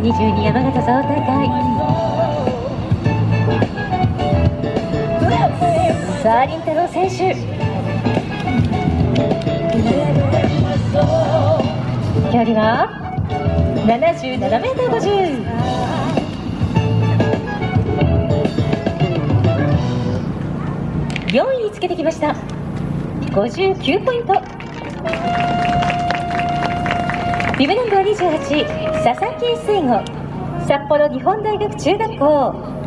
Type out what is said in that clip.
22山形総大会。さあ凛太郎選手。距離は77メートル50 4位につけてきました。59ポイント。ビブナンバー28佐々木聖吾札幌日本大学中学校。